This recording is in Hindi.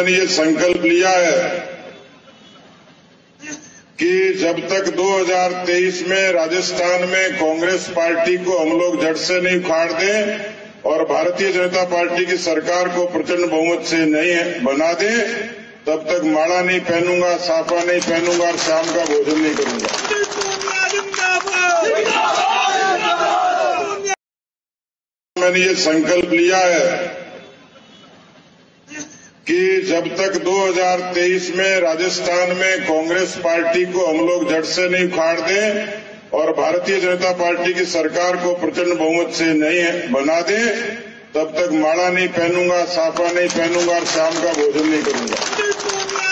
मैंने ये संकल्प लिया है कि जब तक 2023 में राजस्थान में कांग्रेस पार्टी को हम लोग जड़ से नहीं उखाड़ दें और भारतीय जनता पार्टी की सरकार को प्रचंड बहुमत से नहीं बना दें, तब तक माला नहीं पहनूँगा, साफा नहीं पहनूँगा और शाम का भोजन नहीं करूँगा। मैंने ये संकल्प लिया है कि जब तक 2023 में राजस्थान में कांग्रेस पार्टी को हम लोग जड़ से नहीं उखाड़ दें और भारतीय जनता पार्टी की सरकार को प्रचंड बहुमत से नहीं बना दें, तब तक माला नहीं पहनूँगा, साफा नहीं पहनूँगा और शाम का भोजन नहीं करूँगा।